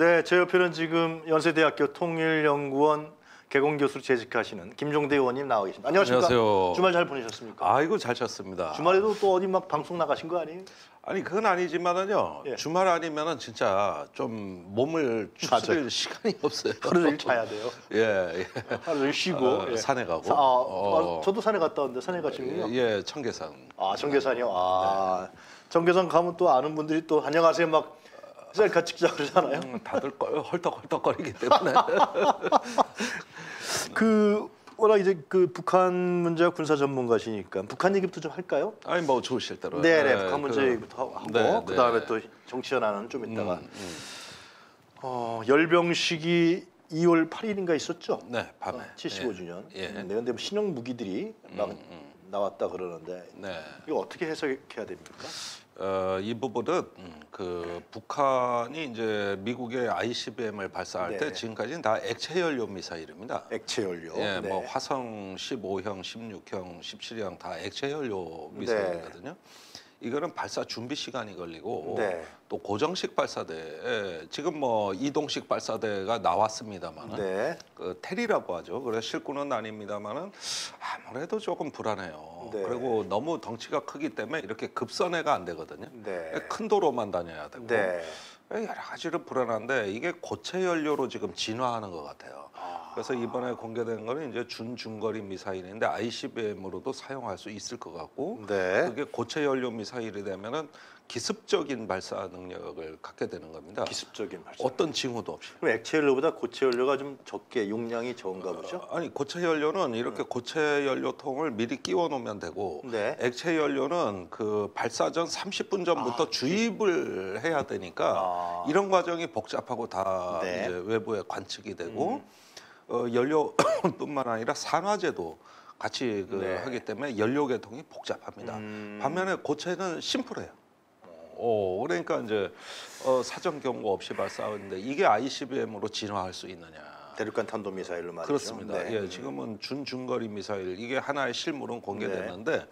네, 제 옆에는 지금 연세대학교 통일연구원 개공 교수로 재직하시는 김종대 의원님 나와 계십니다. 안녕하십니까? 안녕하세요. 주말 잘 보내셨습니까? 아이고 잘 쳤습니다. 주말에도 또 어디 막 방송 나가신 거 아니에요? 아니 그건 아니지만은요. 예. 주말 아니면은 진짜 좀 몸을 추스릴 시간이 없어요. 하루 종일 자야 돼요. 예, 예. 하루 종일 쉬고. 어, 예. 산에 가고. 사- 아, 어. 아, 저도 산에 갔다 왔는데 산에 가시군요. 예, 청계산. 아, 청계산이요. 아, 청계산 가면 또 아는 분들이 또 안녕하세요 막 셀카 찍자 그러잖아요. 음, 다들 껄- 헐떡헐떡거리기 때문에. 그 워낙 이제 그 북한 문제와 군사 전문가시니까 북한 얘기부터 좀 할까요? 아니 뭐 좋으실 대로. 네, 네. 예, 북한 문제 그- 얘기부터 하고 네, 그 다음에 네. 또 정치 현안은 좀 이따가 음, 음. 어, 열병식이 2월 8일인가 있었죠? 네, 밤에. 75주년. 예. 네, 근데 뭐 신형 무기들이 막 음, 음. 나왔다 그러는데 네. 이거 어떻게 해석해야 됩니까? 어, 이 부분은 음, 그 북한이 이제 미국의 ICBM을 발사할 네. 때 지금까지는 다 액체 연료 미사일입니다. 액체 연료. 예, 네. 뭐 화성 15형, 16형, 17형 다 액체 연료 미사일이거든요. 이거는 발사 준비 시간이 걸리고 네. 또 고정식 발사대 예, 지금 뭐 이동식 발사대가 나왔습니다만 네. 그 테리라고 하죠. 그래서 실구는 아닙니다만은 아무래도 조금 불안해요. 네. 그리고 너무 덩치가 크기 때문에 이렇게 급선회가 안 되거든요. 네. 큰 도로만 다녀야 되고 네. 여러 가지로 불안한데 이게 고체 연료로 지금 진화하는 것 같아요. 아. 그래서 이번에 공개된 거는 이제 준중거리 미사일인데 ICBM으로도 사용할 수 있을 것 같고 네. 그게 고체 연료 미사일이 되면은 기습적인 발사 능력을 갖게 되는 겁니다. 기습적인 발사. 어떤 징후도 없이. 그럼 액체 연료보다 고체 연료가 좀 적게 용량이 적은가 보죠? 아니 고체 연료는 이렇게 고체 연료통을 미리 끼워 놓으면 되고 네. 액체 연료는 그 발사 전 30분 전부터 아, 주입을 해야 되니까 아. 이런 과정이 복잡하고 다 네. 이제 외부에 관측이 되고 음. 어, 연료뿐만 아니라 산화제도 같이 그 네. 하기 때문에 연료 계통이 복잡합니다. 음. 반면에 고체는 심플해요. 어, 그러니까 이제 어, 사전 경고 없이 발사하는데 이게 ICBM으로 진화할 수 있느냐? 대륙간 탄도 미사일로 말이죠. 그렇습니다. 네. 예, 지금은 준중거리 미사일 이게 하나의 실물은 공개됐는데 네.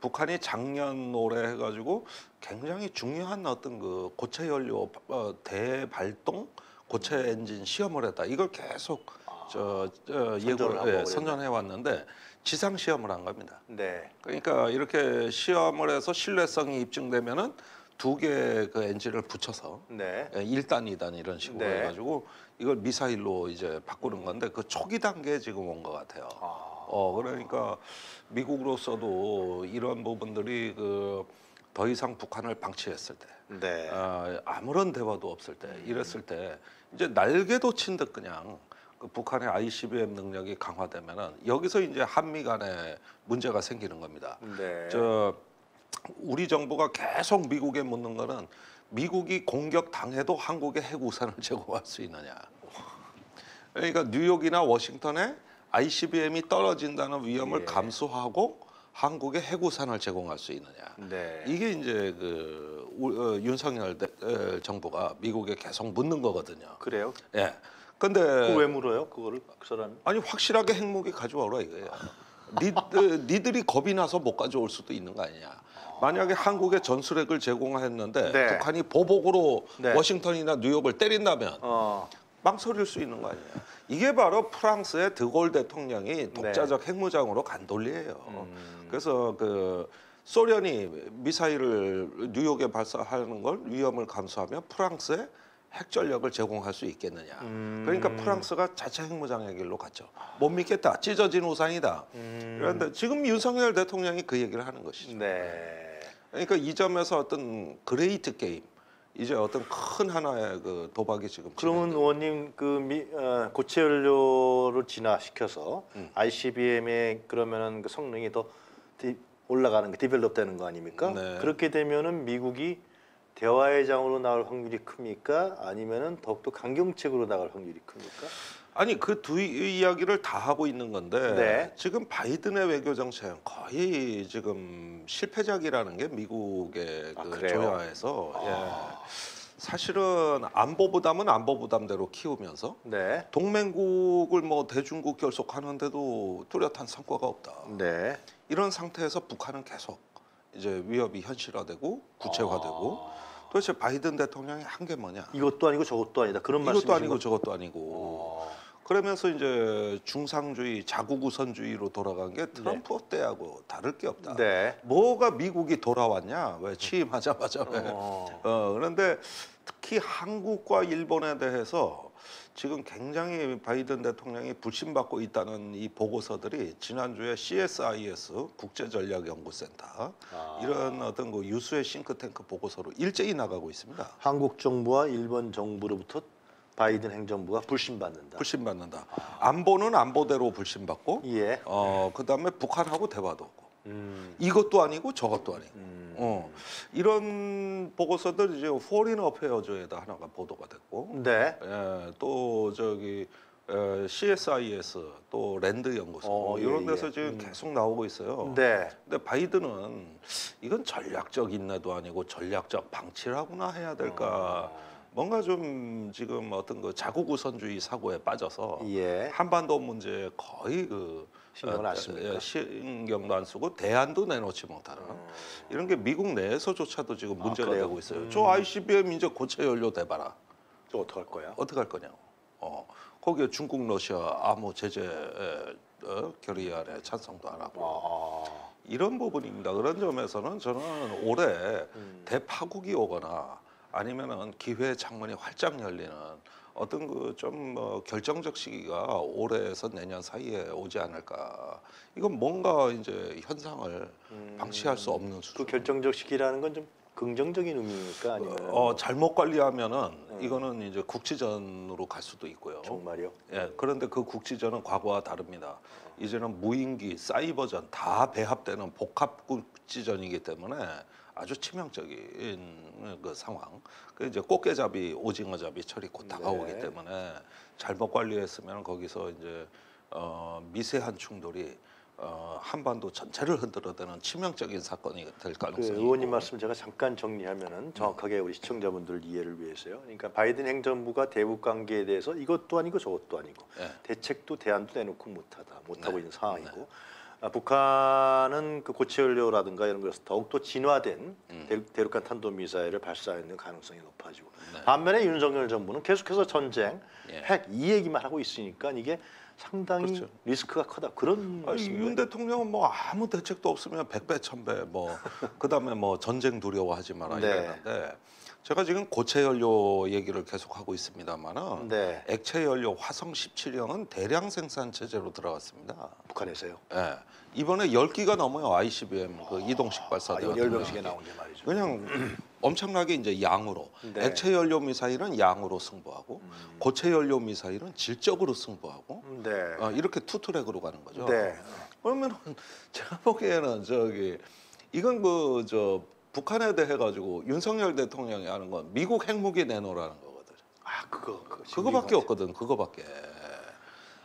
북한이 작년 올해 해가지고 굉장히 중요한 어떤 그 고체 연료 어, 대발동 고체 엔진 시험을 했다. 이걸 계속 저, 저 선전을 하고 예고 그랬네. 예, 선전해 왔는데 지상 시험을 한 겁니다. 네. 그러니까 이렇게 시험을 해서 신뢰성이 입증되면은 두 개의 그 엔진을 붙여서 네. 예, 1단, 2단 이런 식으로 네. 해가지고 이걸 미사일로 이제 바꾸는 건데 그 초기 단계에 지금 온 것 같아요. 아. 어 그러니까 미국으로서도 이런 부분들이 그 더 이상 북한을 방치했을 때, 네. 아, 아무런 대화도 없을 때, 이랬을 때 이제 날개도 친 듯 그냥 그 북한의 ICBM 능력이 강화되면은 여기서 이제 한미 간에 문제가 생기는 겁니다. 네. 저 우리 정부가 계속 미국에 묻는 거는 미국이 공격 당해도 한국에 핵우산을 제공할 수 있느냐. 그러니까 뉴욕이나 워싱턴에 ICBM이 떨어진다는 위험을 예. 감수하고 한국에 핵우산을 제공할 수 있느냐. 네. 이게 이제 그 우- 어, 윤석열 대- 어, 정부가 미국에 계속 묻는 거거든요. 그래요? 예. 근데 그거 왜 물어요? 그거를 그 사람이? 아니 확실하게 핵무기 가져오라 이거예요. 니, 어, 니들이 겁이 나서 못 가져올 수도 있는 거 아니냐. 만약에 한국에 전술핵을 제공했는데 네. 북한이 보복으로 네. 워싱턴이나 뉴욕을 때린다면 어. 망설일 수 있는 거 아니에요. 이게 바로 프랑스의 드골 대통령이 독자적 핵무장으로 간 논리예요. 네. 음. 그래서 그 소련이 미사일을 뉴욕에 발사하는 걸 위험을 감수하며 프랑스에 핵 전력을 제공할 수 있겠느냐. 음. 그러니까 프랑스가 자체 핵무장의 길로 갔죠. 못 믿겠다. 찢어진 우산이다. 음. 그런데 지금 윤석열 대통령이 그 얘기를 하는 것이죠. 네. 그러니까 이 점에서 어떤 great game, 이제 어떤 큰 하나의 그 도박이 지금 그러면 의원님 그 미, 어, 고체 연료를 진화시켜서 음. ICBM의 그러면은 그 성능이 더 디, 올라가는 게 develop 되는 거 아닙니까? 네. 그렇게 되면은 미국이 대화의 장으로 나올 확률이 큽니까? 아니면은 더욱더 강경책으로 나갈 확률이 큽니까? 아니 그 두 이야기를 다 하고 있는 건데 네. 지금 바이든의 외교 정책 거의 지금 실패작이라는 게 미국의 아, 그? 조야에서 아. 예. 사실은 안보 부담은 안보 부담대로 키우면서 네. 동맹국을 뭐 대중국 결속하는데도 뚜렷한 성과가 없다. 네. 이런 상태에서 북한은 계속 이제 위협이 현실화되고 구체화되고 아. 도대체 바이든 대통령이 한 게 뭐냐? 이것도 아니고 저것도 아니다. 그런 이것도 말씀이신 아니고 거- 저것도 아니고. 어. 그러면서 이제 중상주의, 자국 우선주의로 돌아간 게 트럼프 때하고 다를 게 없다. 네. 뭐가 미국이 돌아왔냐? 왜 취임하자마자 왜? 어. 어, 그런데 특히 한국과 일본에 대해서 지금 굉장히 바이든 대통령이 불신받고 있다는 이 보고서들이 지난주에 CSIS 국제전략연구센터 아. 이런 어떤 그 유수의 싱크탱크 보고서로 일제히 나가고 있습니다. 한국 정부와 일본 정부로부터 바이든 행정부가 불신받는다. 불신받는다. 안보는 안보대로 불신받고 예. 어 그다음에 북한하고 대화도 없고 음. 이것도 아니고 저것도 아니고 음. 어 이런 보고서들 이제 Foreign Affairs에다 하나가 보도가 됐고 네. 예, 또 저기 에, CSIS 또 랜드 연구소 어, 이런 예, 데서 예. 지금 음. 계속 나오고 있어요. 네. 근데 바이든은 이건 전략적 인내도 아니고 전략적 방치라고나 해야 될까? 어. 뭔가 좀 지금 어떤 그 자국 우선주의 사고에 빠져서 예. 한반도 문제에 거의 그 신경을 어, 안 씁니까? 예, 신경도 안 쓰고 대안도 내놓지 못하는 이런 게 미국 내에서조차도 지금 문제가 아? 되고 있어요. 음. 저 ICBM 이제 고체 연료 대봐라. 저 어떡할 거야? 어떻게 할 거냐고. 어, 거기에 중국, 러시아 아무 제재 어, 결의안에 찬성도 안 하고 아. 이런 부분입니다. 그런 점에서는 저는 올해 음. 대파국이 오거나 아니면은 기회 창문이 활짝 열리는 어떤 그좀뭐 결정적 시기가 올해에서 내년 사이에 오지 않을까. 이건 뭔가 이제 현상을 음. 방치할 수 없는 수준. 그 결정적 시기라는 건 좀 긍정적인 의미입니까 아니면 어, 잘못 관리하면은 음. 이거는 이제 국지전으로 갈 수도 있고요. 정말요? 예, 그런데 그 국지전은 과거와 다릅니다. 이제는 무인기, 사이버전 다 배합되는 복합 국지전이기 때문에 아주 치명적인 그 상황. 그 이제 꽃게잡이, 오징어잡이 철이 곧 다가오기 네. 때문에 잘못 관리했으면 거기서 이제 어, 미세한 충돌이 어, 한반도 전체를 흔들어대는 치명적인 사건이 될그 가능성이 의원님 있고. 말씀 제가 잠깐 정리하면은 정확하게 우리 시청자분들 이해를 위해서요. 그러니까 바이든 행정부가 대북 관계에 대해서 이것도 아니고 저것도 아니고 예. 대책도 대안도 내놓고 못하다 못하고 네. 있는 상황이고 아, 북한은 그 고체 연료라든가 이런 것에서 더욱더 진화된 음. 대- 대륙간 탄도 미사일을 발사하는 가능성이 높아지고 네. 반면에 윤석열 정부는 계속해서 전쟁, 예. 핵이 얘기만 하고 있으니까 이게 상당히 그렇죠. 리스크가 크다 그런 말씀이에요. 윤 대통령은 뭐 아무 대책도 없으면 백배 천배 뭐 그다음에 뭐 전쟁 두려워하지 마라 네. 이랬는데 제가 지금 고체 연료 얘기를 계속 하고 있습니다만은 네, 액체 연료 화성 17형은 대량 생산 체제로 들어갔습니다. 북한에서요. 예. 이번에 10기가 넘어요. ICBM 그 이동식 아, 발사대. 같은 열병식에 거. 나온 게 말이죠. 그냥 엄청나게 이제 양으로 네. 액체 연료 미사일은 양으로 승부하고 음. 고체 연료 미사일은 질적으로 승부하고 네. 어, 이렇게 투트랙으로 가는 거죠. 네. 그러면 제가 보기에는 저기 이건 그 저 북한에 대해 가지고 윤석열 대통령이 하는 건 미국 핵무기 내놓으라는 거거든. 아 그거 그거 이거 없거든. 그거밖에.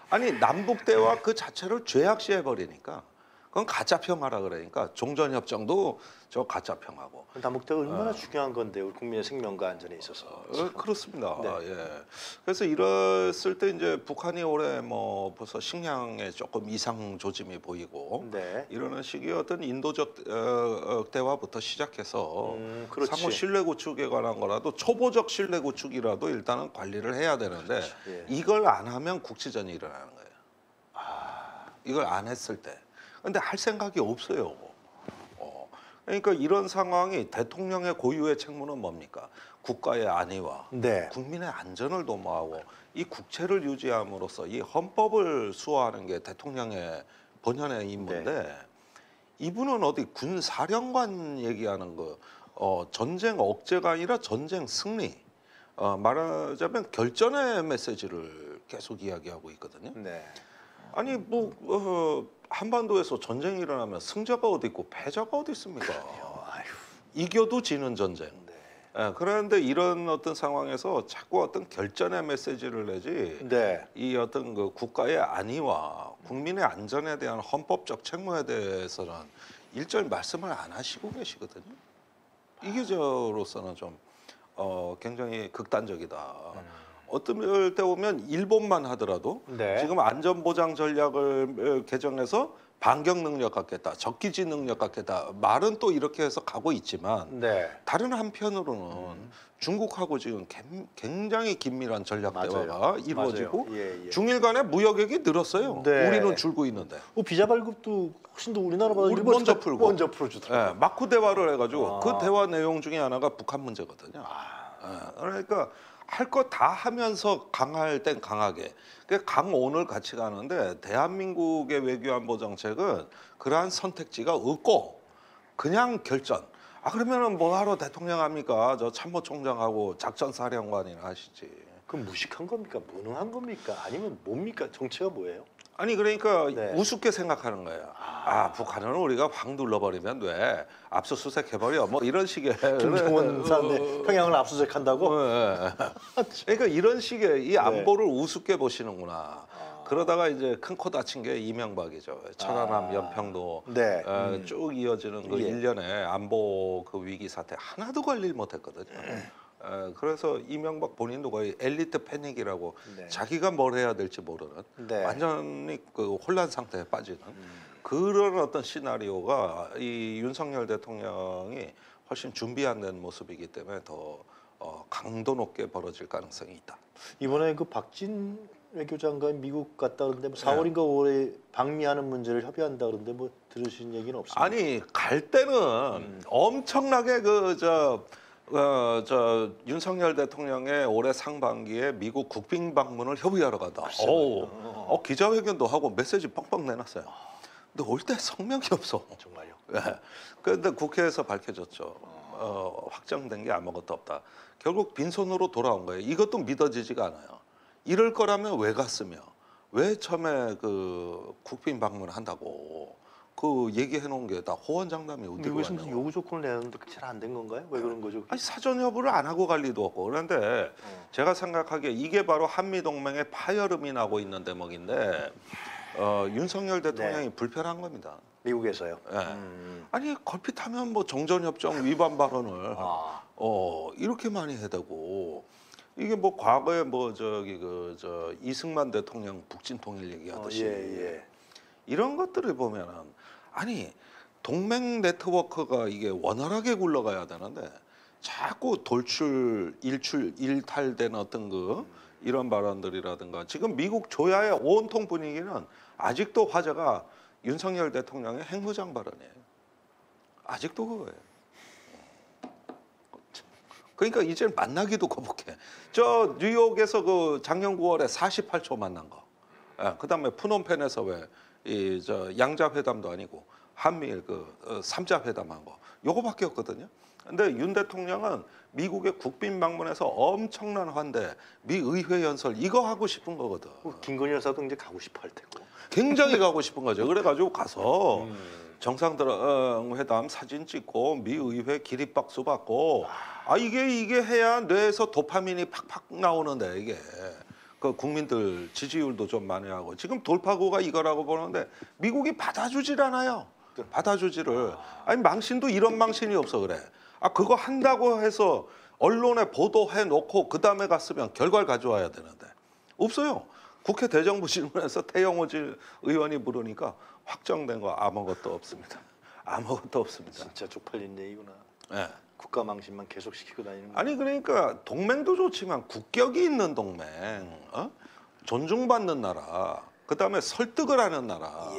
아니 남북 대화 그 자체를 죄악시해 버리니까 그건 가짜 평화라 그러니까 종전 협정도 저 가짜 평화고. 남북대가 얼마나 중요한 건데 우리 국민의 생명과 안전에 있어서. 어, 그렇습니다. 네. 예. 그래서 이랬을 때 이제 북한이 올해 뭐 벌써 식량에 조금 이상 조짐이 보이고 네. 이러는 시기에 어떤 인도적 어, 어, 대화부터 시작해서 음. 상호 신뢰 구축에 관한 거라도 초보적 신뢰 구축이라도 일단은 관리를 해야 되는데 예. 이걸 안 하면 국지전이 일어나는 거예요. 이걸 안 했을 때. 근데 할 생각이 없어요. 어. 그러니까 이런 상황이 대통령의 고유의 책무는 뭡니까? 국가의 안위와 네. 국민의 안전을 도모하고 이 국채를 유지함으로써 이 헌법을 수호하는 게 대통령의 본연의 임무인데 네. 이분은 어디 군 사령관 얘기하는 거 어, 전쟁 억제가 아니라 전쟁 승리 어, 말하자면 결전의 메시지를 계속 이야기하고 있거든요. 네. 아니 뭐 어, 한반도에서 전쟁이 일어나면 승자가 어디 있고 패자가 어디 있습니까? 이겨도 지는 전쟁. 네. 예, 그런데 이런 어떤 상황에서 자꾸 어떤 결전의 메시지를 내지 네. 이 어떤 그 국가의 안위와 국민의 안전에 대한 헌법적 책무에 대해서는 일절 말씀을 안 하시고 계시거든요. 이게 저로서는 좀 어, 굉장히 극단적이다. 어떤 때 보면 일본만 하더라도 네. 지금 안전보장 전략을 어, 개정해서 반격 능력 갖겠다, 적기지 능력 갖겠다 말은 또 이렇게 해서 가고 있지만 네. 다른 한편으로는 중국하고 지금 갬- 굉장히 긴밀한 전략 맞아요. 대화가 이루어지고. 예, 예. 중일 간의 무역액이 늘었어요. 네. 우리는 줄고 있는데. 어, 비자 발급도 훨씬 더 우리나라보다 우리 먼저 더 풀고. 먼저 풀어주더라고요. 예, 마크 대화를 해가지고 아. 그 대화 내용 중에 하나가 북한 문제거든요. 예, 그러니까 할 거 다 하면서 강할 땐 강하게. 그 강온을 같이 가는데 대한민국의 외교안보 정책은 그러한 선택지가 없고 그냥 결전. 아 그러면은 뭐하러 대통령 합니까? 저 참모총장하고 작전사령관이나 하시지. 그럼 무식한 겁니까? 무능한 겁니까? 아니면 뭡니까? 정체가 뭐예요? 아니 그러니까 네. 우습게 생각하는 거예요. 아, 북한은 우리가 확 눌러버리면 돼. 압수수색 해버려. 뭐 이런 식의. 김정은 사는데 평양을 압수수색한다고? 어, 예. 그러니까 이런 식의 이 안보를 우습게 보시는구나. 그러다가 이제 큰 코 다친 게 이명박이죠. 천안함, 아. 연평도 네. 어, 음. 쭉 이어지는 그 예. 일련의 안보 그 위기 사태 하나도 관리를 못했거든요. 어, 그래서 이명박 본인도 거의 엘리트 패닉이라고 네. 자기가 뭘 해야 될지 모르는 네. 음. 완전히 그 혼란 상태에 빠지는 그런 어떤 시나리오가 이 윤석열 대통령이 훨씬 준비 안 된 모습이기 때문에 더 어, 강도 높게 벌어질 가능성이 있다. 이번에 그 박진 외교장관 미국 갔다 그러는데 뭐 네. 4월인가 5월에 방미하는 문제를 협의한다 그러는데 뭐 들으신 얘기는 없습니까? 아니 갈 때는 음. 엄청나게 그저 어, 저 윤석열 대통령의 올해 상반기에 미국 국빈 방문을 협의하러 간다. 오, 어, 기자회견도 하고 메시지 뻥뻥 내놨어요. 근데 올 때 성명이 없어. 정말요. 예. 그런데 국회에서 밝혀졌죠. 어, 확정된 게 아무것도 없다. 결국 빈손으로 돌아온 거예요. 이것도 믿어지지가 않아요. 이럴 거라면 왜 갔으며 왜 처음에 그 국빈 방문을 한다고 그 얘기해 놓은 게 다 호언장담이 어디로 미국에서 무슨 갔냐고. 요구 조건을 내는데 잘 안 된 건가요? 왜 그런 거죠? 아니 사전 여부를 안 하고 갈 리도 없고 그런데 어. 제가 생각하기에 이게 바로 한미 동맹의 파열음이 나고 있는 대목인데 어, 윤석열 대통령이 불편한 겁니다. 미국에서요. 예. 음. 아니 걸핏하면 뭐 정전협정 위반 발언을 아. 어 이렇게 많이 해대고 이게 뭐 과거에 뭐 저기 그 저 이승만 대통령 북진 통일 어, 얘기하듯이 예, 예. 이런 것들을 보면은 아니 동맹 네트워크가 이게 원활하게 굴러가야 되는데 자꾸 돌출 일출 일탈된 어떤 그 이런 발언들이라든가 지금 미국 조야의 온통 분위기는 아직도 화제가 윤석열 대통령의 핵무장 발언이에요. 아직도 그거예요. 그러니까 이제 만나기도 거북해. 저 뉴욕에서 그 작년 9월에 48초 만난 거. 예, 그다음에 푸놈펜에서 왜 이 저 양자 회담도 아니고 한미일 그 어, 삼자 회담한 거. 요거밖에 없거든요. 근데 윤 대통령은 미국의 국빈 방문에서 엄청난 환대, 미 의회 연설 이거 하고 싶은 거거든. 뭐 김건희 여사도 이제 가고 싶어 할 테고. 굉장히 가고 싶은 거죠. 그래가지고 가서 음. 정상회담 사진 찍고 미 의회 기립박수 받고 아 이게 이게 해야 뇌에서 도파민이 팍팍 나오는데 이게 그 국민들 지지율도 좀 많이 하고 지금 돌파구가 이거라고 보는데 미국이 받아주질 않아요. 받아주지를 아니 망신도 이런 망신이 없어 그래. 아 그거 한다고 해서 언론에 보도해 놓고 그 다음에 갔으면 결과를 가져와야 되는데 없어요. 국회 대정부 질문에서 태영호 의원이 물으니까 확정된 거 아무것도 없습니다. 아무것도 없습니다. 진짜 쪽팔린 얘기구나. 예. 국가 망신만 계속 시키고 다니는 거. 아니 그러니까 동맹도 좋지만 국격이 있는 동맹, 어? 존중받는 나라, 그 다음에 설득을 하는 나라,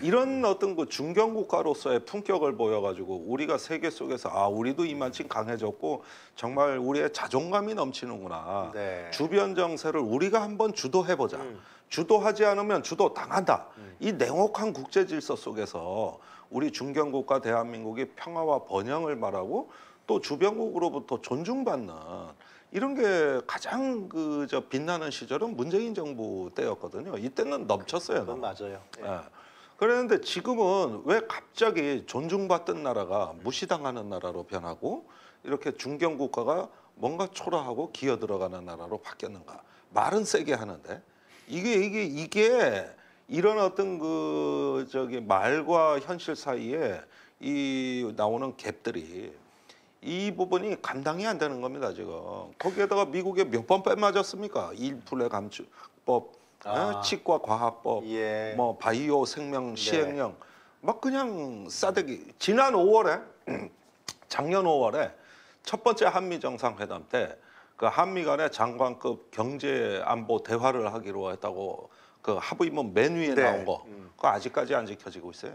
이런 어떤 그 중견 국가로서의 품격을 보여가지고 우리가 세계 속에서 아 우리도 이만큼 강해졌고 정말 우리의 자존감이 넘치는구나. 네. 주변 정세를 우리가 한번 주도해보자. 음. 주도하지 않으면 주도 당한다. 이 냉혹한 국제 질서 속에서 우리 중견 국가 대한민국이 평화와 번영을 말하고 또 주변국으로부터 존중받는 이런 게 가장 그 저 빛나는 시절은 문재인 정부 때였거든요. 이때는 넘쳤어요. 그건 너무. 맞아요. 예. 예. 그런데 지금은 왜 갑자기 존중받던 나라가 무시당하는 나라로 변하고 이렇게 중견 국가가 뭔가 초라하고 기어 들어가는 나라로 바뀌었는가? 말은 세게 하는데 이게 이게 이게 이런 어떤 그 저기 말과 현실 사이에 이 나오는 갭들이 이 부분이 감당이 안 되는 겁니다 지금 거기에다가 미국에 몇 번 빼맞았습니까? 일플레 감축법 아. 예, 치과 과학법, 예. 뭐 바이오 생명 시행령, 막 그냥 싸대기. 지난 5월에 작년 5월에 첫 번째 한미 정상회담 때 그 한미 간의 장관급 경제 안보 대화를 하기로 했다고 그 합의문 맨 위에 네. 나온 거, 음. 그거 아직까지 안 지켜지고 있어요.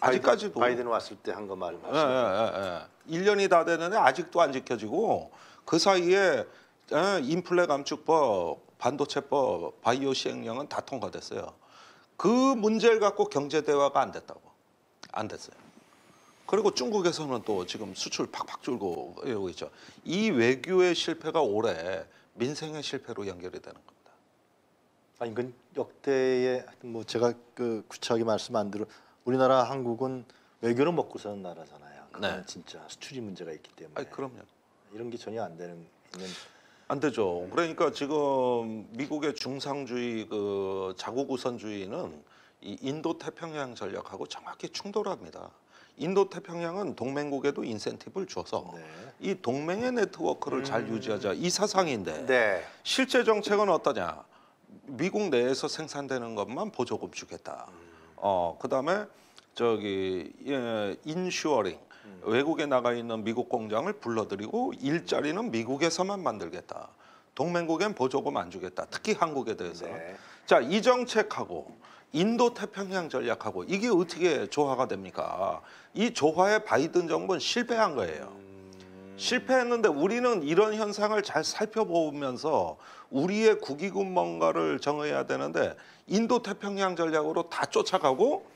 아직까지도 바이든 왔을 때 한거 예, 말씀하시죠. 예, 예, 예. 1년이 다 되는데 아직도 안 지켜지고 그 사이에 예, 인플레 감축법, 반도체법, 바이오 시행령은 다 통과됐어요. 그 문제를 갖고 경제 대화가 안 됐다고. 안 됐어요. 그리고 중국에서는 또 지금 수출 팍팍 줄고 이러고 있죠. 이 외교의 실패가 올해 민생의 실패로 연결이 되는 겁니다. 아니 이건 역대의 뭐 제가 그 구체하게 말씀 안 드려 우리나라 한국은 외교를 먹고 사는 나라잖아요. 그건 네. 진짜 수출이 문제가 있기 때문에 아니 그럼요. 이런 게 전혀 안 되는 있는 안 되죠. 그러니까 지금 미국의 중상주의 그 자국 우선주의는 이 인도 태평양 전략하고 정확히 충돌합니다. 인도 태평양은 동맹국에도 인센티브를 줘서 네. 이 동맹의 네트워크를 잘 유지하자 이 사상인데 네. 실제 정책은 어떠냐? 미국 내에서 생산되는 것만 보조금 주겠다. 어 그다음에 저기 예, inshoring 외국에 나가 있는 미국 공장을 불러들이고 일자리는 미국에서만 만들겠다. 동맹국엔 보조금 안 주겠다. 특히 한국에 대해서. 네. 자, 이 정책하고 인도 태평양 전략하고 이게 어떻게 조화가 됩니까? 이 조화에 바이든 정부는 실패한 거예요. 실패했는데 우리는 이런 현상을 잘 살펴보면서 우리의 국익은 뭔가를 정해야 되는데 인도 태평양 전략으로 다 쫓아가고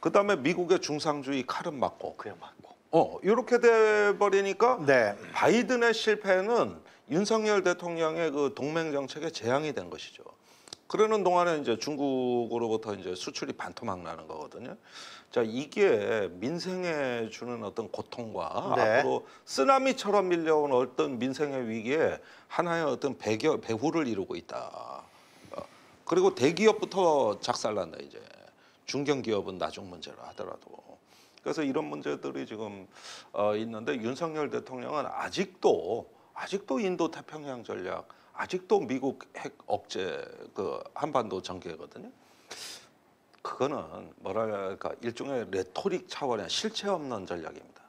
그다음에 미국의 중상주의 칼은 맞고 그냥 맞고. 어 이렇게 돼 버리니까 네. 바이든의 실패는 윤석열 대통령의 그 동맹 정책에 재앙이 된 것이죠. 그러는 동안에 이제 중국으로부터 이제 수출이 반토막 나는 거거든요. 자 이게 민생에 주는 어떤 고통과 네. 앞으로 쓰나미처럼 밀려온 어떤 민생의 위기에 하나의 어떤 배겨, 배후를 이루고 있다. 어, 그리고 대기업부터 작살난다 이제 중견기업은 나중 문제라 하더라도 그래서 이런 문제들이 지금 어, 있는데 윤석열 대통령은 아직도 아직도 인도 태평양 전략 아직도 미국 핵 억제 그 한반도 전개거든요. 그거는 뭐랄까 일종의 레토릭 차원의 실체 없는 전략입니다.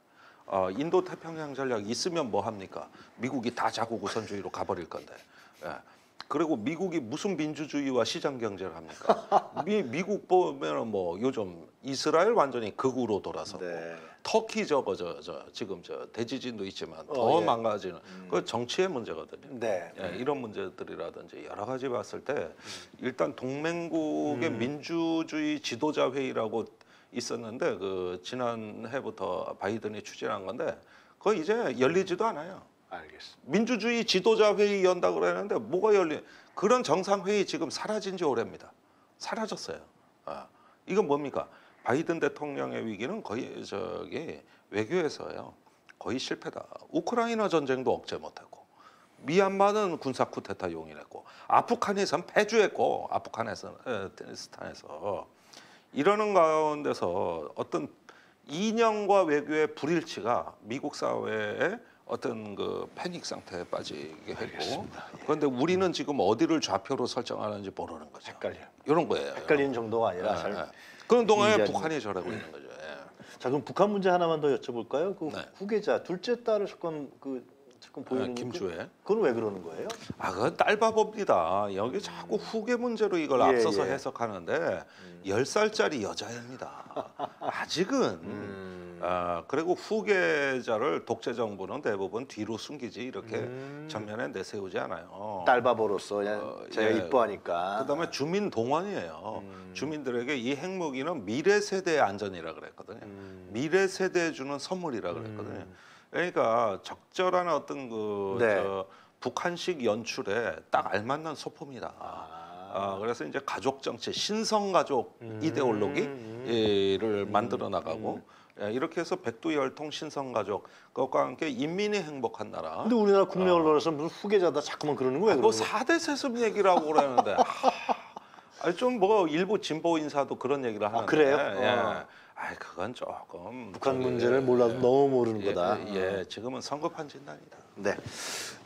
어, 인도 태평양 전략 있으면 뭐 합니까? 미국이 다 자국 우선주의로 가버릴 건데. 예. 그리고 미국이 무슨 민주주의와 시장 경제를 합니까? 미, 미국 보면은 뭐 요즘 이스라엘 완전히 극우로 돌아서 네. 터키 저거 저, 저 지금 저 대지진도 있지만 더 어, 예. 망가지는 그 정치의 문제거든요. 네. 예, 이런 문제들이라든지 여러 가지 봤을 때 일단 동맹국의 음. 민주주의 지도자 회의라고 있었는데 그 지난 해부터 바이든이 추진한 건데 그거 이제 열리지도 않아요. 알겠습니다. 민주주의 지도자 회의 연다 그러는데 뭐가 열리? 그런 정상 회의 지금 사라진 지 오래입니다. 사라졌어요. 아, 이건 뭡니까? 바이든 대통령의 위기는 거의 저기 외교에서요. 거의 실패다. 우크라이나 전쟁도 억제 못했고 미얀마는 군사 쿠데타 용인했고 아프가니스탄 패주했고 아프가니스탄에서 이러는 가운데서 어떤 이념과 외교의 불일치가 미국 사회에 어떤 그 패닉 상태에 빠지게 했고. 예. 그런데 우리는 지금 어디를 좌표로 설정하는지 모르는 거죠. 헷갈려요. 이런 거예요. 헷갈리는 정도가 아니라 예, 잘. 예. 그런 동안에 이해하는 북한이 저러고 있는 거죠. 예. 자 그럼 북한 문제 하나만 더 여쭤볼까요? 그 네. 후계자 둘째 딸을 조금 그 조금 보이는 예, 김주혜. 그건 왜 그러는 거예요? 아, 그건 딸바봅니다. 여기 자꾸 후계 문제로 이걸 예, 앞서서 예. 해석하는데 열 살짜리 여자입니다. 아직은 음. 아, 그리고 후계자를 독재 정부는 대부분 뒤로 숨기지 이렇게 음. 전면에 내세우지 않아요. 딸바보로서 그냥 어, 제가 예. 이뻐하니까. 그다음에 주민 동원이에요. 음. 주민들에게 이 핵무기는 미래 세대의 안전이라 그랬거든요. 음. 미래 세대에 주는 선물이라 그랬거든요. 그러니까 적절한 어떤 그 네. 저 북한식 연출에 딱 알맞는 소품이다. 아. 아, 그래서 이제 가족 정치, 신성 가족 음. 이데올로기를 만들어 나가고 예, 이렇게 해서 백두열통 신성 가족 그것과 함께 인민이 행복한 나라. 근데 우리나라 국내 언론에서 무슨 후계자다 자꾸만 그러는 거예요. 뭐 그러는 거예요? 4대 세습 얘기라고 그러는데 아니 좀뭐 일부 진보 인사도 그런 얘기를 하는데 그래요? 예. 어. 아이 그건 조금 북한 저기, 문제를 예, 몰라도 예. 너무 모르는 예, 거다. 예, 예, 지금은 성급한 진단이다. 네.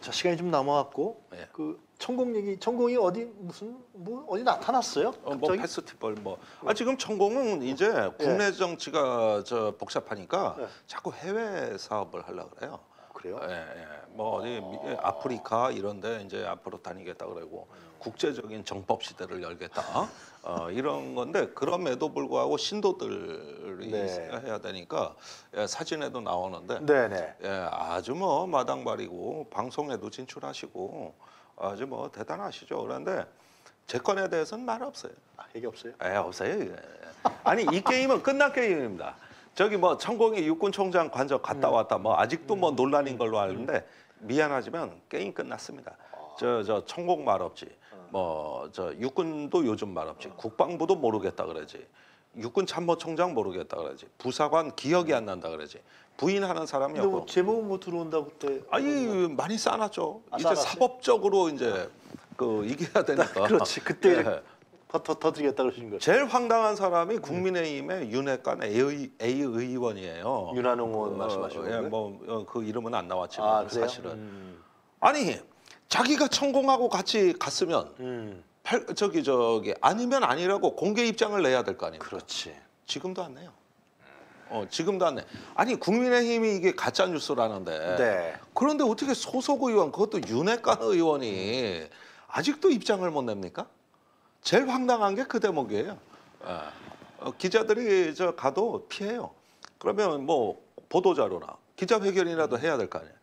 자 시간이 좀 남아왔고 예. 그 천공 얘기 천공이 어디 무슨 뭐 어디 나타났어요? 어, 뭐 갑자기? 페스티벌 뭐. 아 지금 천공은 이제 국내 정치가 저 복잡하니까 예. 자꾸 해외 사업을 하려 그래요. 그래요? 예, 예. 뭐 어디 미- 예, 아프리카 이런데 이제 앞으로 다니겠다 그러고 국제적인 정법 시대를 열겠다 어, 이런 건데 그럼에도 불구하고 신도들이 네. 해야 되니까 예, 사진에도 나오는데 네네. 예, 아주 뭐 마당발이고 방송에도 진출하시고 아주 뭐 대단하시죠. 그런데 제 건에 대해서는 말 없어요. 아, 얘기 없어요? 에 없어요. 이게. 아니 이 게임은 끝난 게임입니다. 저기 뭐 천공이 육군 총장 관저 갔다 왔다 뭐 아직도 뭐 논란인 걸로 아는데 미안하지만 게임 끝났습니다. 저 저 천공 말 없지. 뭐 저 육군도 요즘 말 없지. 국방부도 모르겠다 그러지. 육군 참모총장 모르겠다 그러지. 부사관 기억이 안 난다 그러지. 부인하는 사람이 근데 뭐 없고. 제목은 뭐 들어온다고 그때 아니 많이 싸놨죠. 아, 이제 싸놨어요? 사법적으로 이제 그 이겨야 되니까. 그렇지 그때 예. 더, 더, 더 드리겠다 그러신 거죠. 제일 황당한 사람이 국민의힘의 윤핵관 A, 의- A 의원이에요. 윤한홍 의원 말씀하시는 어, 예, 거예요? 뭐그 이름은 안 나왔지만 아 그래요? 사실은 음, 아니 자기가 천공하고 같이 갔으면 음, 팔, 저기 저기 아니면 아니라고 공개 입장을 내야 될 거 아닙니까? 그렇지. 지금도 안 내요. 어 지금도 안 내. 아니 국민의힘이 이게 가짜 뉴스라는데 네. 그런데 어떻게 소속 의원 그것도 윤핵관 의원이 아직도 입장을 못 냅니까? 제일 황당한 게 그 대목이에요. 예. 어, 기자들이 저 가도 피해요. 그러면 뭐 보도 자료나 기자회견이라도 해야 될 거 아니에요.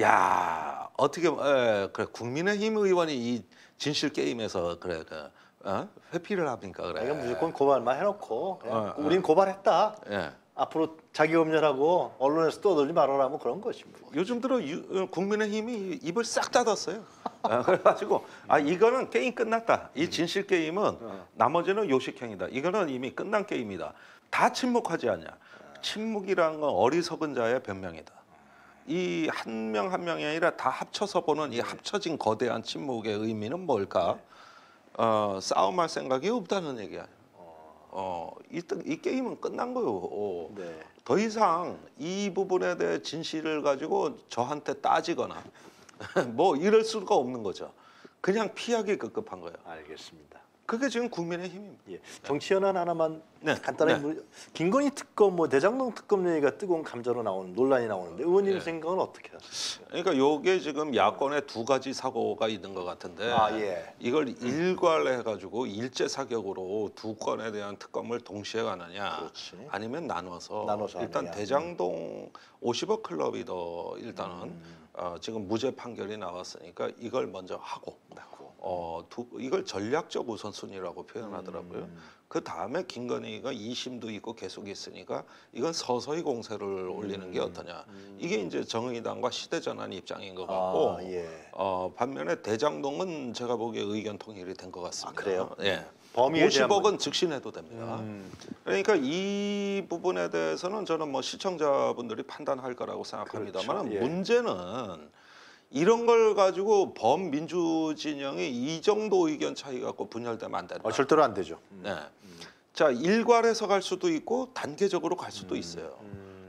야 어떻게 에, 그래 국민의힘 의원이 이 진실 게임에서 그래 그 어? 회피를 합니까 그래. 그러니까 무조건 고발만 해놓고 그냥 어, 어. 우린 고발했다. 예. 앞으로 자기 검열하고 언론에서 떠들지 말아라 뭐 그런 뭐. 요즘 들어 유- 어, 국민의힘이 입을 싹 닫았어요. 아, 그래가지고 아 이거는 게임 끝났다. 이 진실 게임은 어. 나머지는 요식행이다. 이거는 이미 끝난 게임이다. 다 침묵하지 않냐. 침묵이라는 건 어리석은 자의 변명이다. 이 한 명 한 명이 아니라 다 합쳐서 보는 이 합쳐진 거대한 침묵의 의미는 뭘까? 어, 싸움할 생각이 없다는 얘기야. 어, 이, 이 게임은 끝난 거요. 어. 네. 더 이상 이 부분에 대해 진실을 가지고 저한테 따지거나 뭐 이럴 수가 없는 거죠. 그냥 피하기 급급한 거예요. 알겠습니다. 그게 지금 국민의 힘입니다. 예. 정치 현안 하나만 네. 간단하게 네. 물... 김건희 특검 뭐 대장동 특검 얘기가 뜨거운 감자로 나오는 논란이 나오는데 의원님 네. 생각은 어떻게 하세요? 그러니까 요게 지금 야권에 두 가지 사고가 있는 것 같은데 아, 예. 이걸 일괄해 가지고 일제 사격으로 두 건에 대한 특검을 동시에 가느냐 그렇지. 아니면 나눠서, 나눠서 일단 하느냐. 대장동 50억 클럽이 더 일단은 음. 어, 지금 무죄 판결이 나왔으니까 이걸 먼저 하고. 어, 두, 이걸 전략적 우선순위라고 표현하더라고요. 음. 그 다음에 김건희가 2심도 있고 계속 있으니까 이건 서서히 공세를 올리는 게 어떠냐. 이게 이제 정의당과 시대전환 입장인 것 같고 아, 예. 어, 반면에 대장동은 제가 보기에 의견 통일이 된 것 같습니다. 아, 그래요? 예. 범위에 대한 50억은 즉시내도 됩니다. 음. 그러니까 이 부분에 대해서는 저는 뭐 시청자분들이 판단할 거라고 생각합니다만 그렇죠. 예. 문제는 이런 걸 가지고 범민주 진영이 이 정도 의견 차이 갖고 분열되면 안 된다. 어, 절대로 안 되죠. 음. 네. 자 일괄해서 갈 수도 있고 단계적으로 갈 수도 있어요.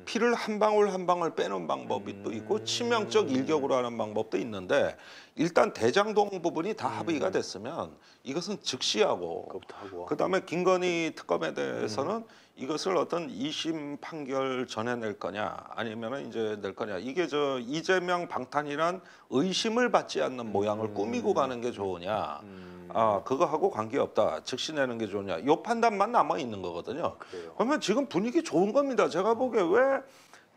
음. 피를 한 방울 한 방울 빼는 방법이 또 있고 치명적 일격으로 하는 방법도 있는데 일단 대장동 부분이 다 합의가 됐으면 이것은 즉시하고 하고. 그다음에 김건희 특검에 대해서는 이것을 어떤 2심 판결 전에 낼 거냐 아니면은 이제 낼 거냐. 이게 저 이재명 방탄이란 의심을 받지 않는 모양을 꾸미고 가는 게 좋으냐. 음. 아 그거하고 관계없다. 즉시 내는 게 좋으냐. 요 판단만 남아 있는 거거든요. 그래요. 그러면 지금 분위기 좋은 겁니다. 제가 보기에 왜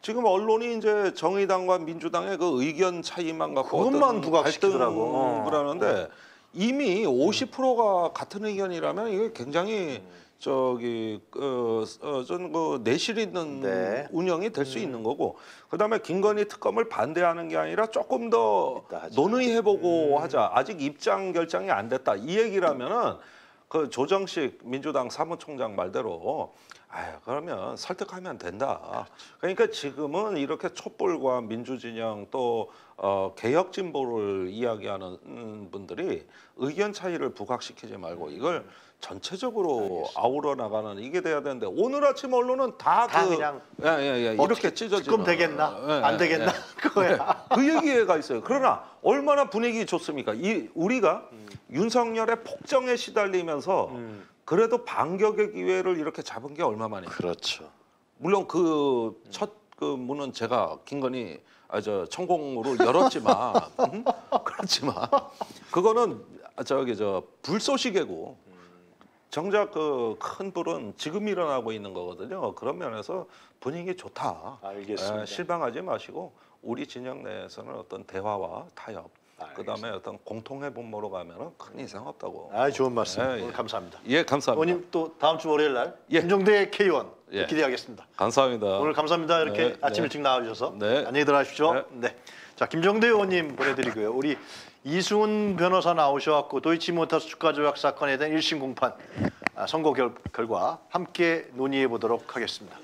지금 언론이 이제 정의당과 민주당의 그 의견 차이만 갖고 그것만 부각시키더라고. 어. 갈등을 하는데 이미 50%가 같은 의견이라면 이게 굉장히 저기 그어전그 내실 있는 네. 운영이 될 수 있는 거고 그다음에 김건희 특검을 반대하는 게 아니라 조금 더 이따 하자. 논의해보고 하자 아직 입장 결정이 안 됐다 이 얘기라면은 그 조정식 민주당 사무총장 말대로 아유 그러면 설득하면 된다. 그러니까 지금은 이렇게 촛불과 민주진영 또 어, 개혁 진보를 이야기하는 음, 분들이 의견 차이를 부각시키지 말고 이걸 전체적으로 아우러 나가는 이게 돼야 되는데 오늘 아침 언론은 다, 다 그, 그냥 예, 예, 예, 어떻게 이렇게 찢어지는 그럼 되겠나? 예, 안 예, 되겠나? 예. 그거야. 그 얘기가 있어요. 그러나 얼마나 분위기 좋습니까? 이 우리가 윤석열의 폭정에 시달리면서 음. 그래도 반격의 기회를 이렇게 잡은 게 얼마만이에요. 그렇죠. 물론 그 첫그 문은 제가 김건희 아저 천공으로 열었지만 음? 그렇지만 그거는 저기 저 불쏘시개고 정작 그 큰 불은 지금 일어나고 있는 거거든요. 그런 면에서 분위기 좋다. 알겠습니다. 에, 실망하지 마시고 우리 진영 내에서는 어떤 대화와 타협, 그다음에 어떤 공통의 분모로 가면은 큰 이상 없다고. 아, 좋은 말씀. 예, 오늘 예. 감사합니다. 예, 감사합니다. 의원님 또 다음 주 월요일 날 예. 김종대 K1 예. 기대하겠습니다. 감사합니다. 오늘 감사합니다. 이렇게 네, 아침 네. 일찍 나와주셔서 네. 안녕히 들어가십시오. 네. 네. 자 김정대 의원님 보내드리고요. 우리 이승훈 변호사 나오셔갖고 도이치모터스 주가 조작 사건에 대한 1심 공판 아, 선고 결, 결과 함께 논의해 보도록 하겠습니다.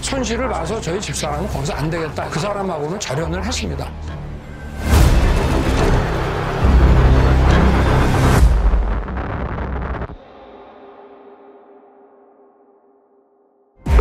손실을 봐서 저희 집사람은 거기서 안 되겠다. 그 사람하고는 절연을 했습니다.